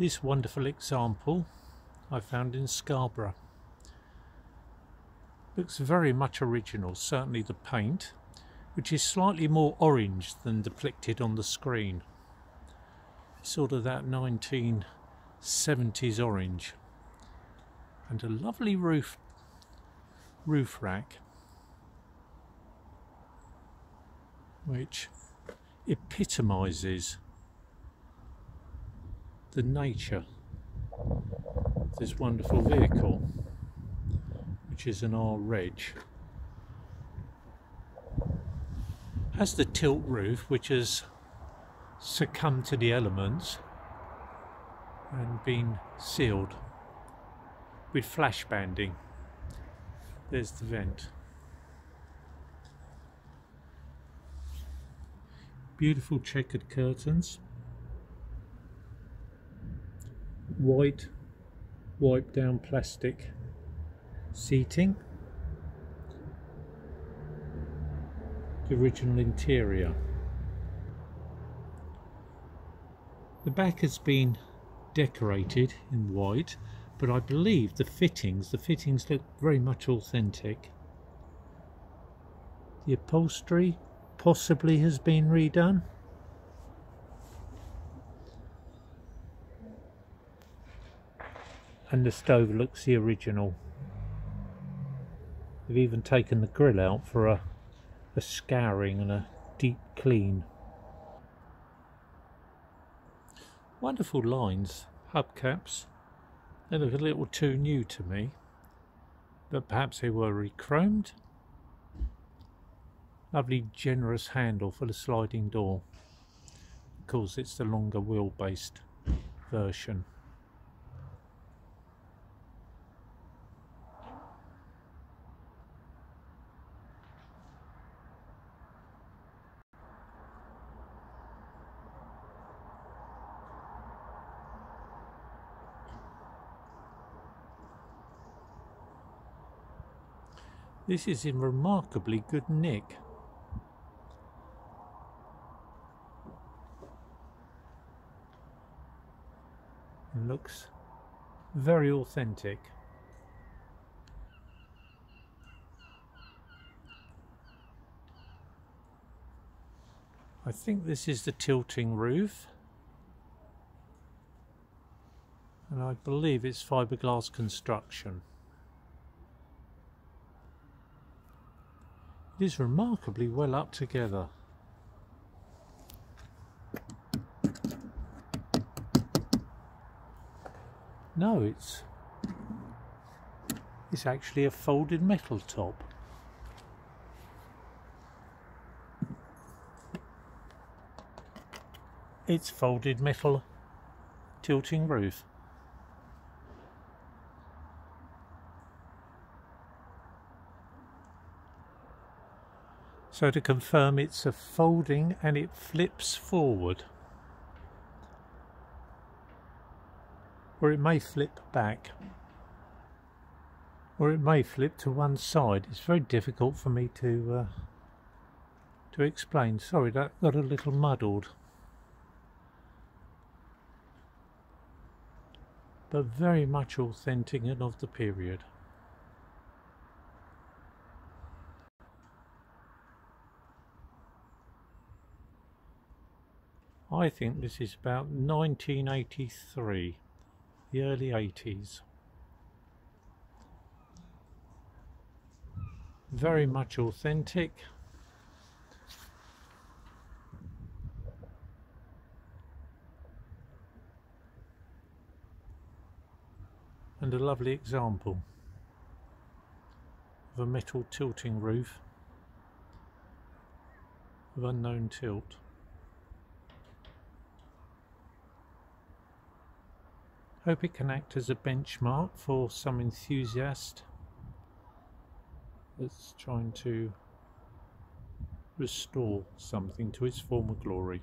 This wonderful example I found in Scarborough. Looks very much original, certainly the paint, which is slightly more orange than depicted on the screen. Sort of that 1970s orange. And a lovely roof roof rack which epitomizes the nature of this wonderful vehicle which is an R Reg has the tilt roof which has succumbed to the elements and been sealed with flash banding. There's the vent. Beautiful checkered curtains white wiped down plastic seating. The original interior. The back has been decorated in white but I believe the fittings the fittings look very much authentic. The upholstery possibly has been redone and the stove looks the original. They've even taken the grill out for a, a scouring and a deep clean. Wonderful lines, hubcaps. They look a little too new to me, but perhaps they were rechromed. Lovely generous handle for the sliding door. Of course it's the longer wheel-based version. This is in remarkably good nick. Looks very authentic. I think this is the tilting roof. And I believe it's fiberglass construction. Is remarkably well up together. No, it's it's actually a folded metal top. It's folded metal tilting roof. So to confirm it's a folding and it flips forward. Or it may flip back. Or it may flip to one side. It's very difficult for me to uh, to explain. Sorry, that got a little muddled. But very much authentic and of the period. I think this is about 1983, the early 80s. Very much authentic. And a lovely example of a metal tilting roof of unknown tilt. Hope it can act as a benchmark for some enthusiast that's trying to restore something to its former glory.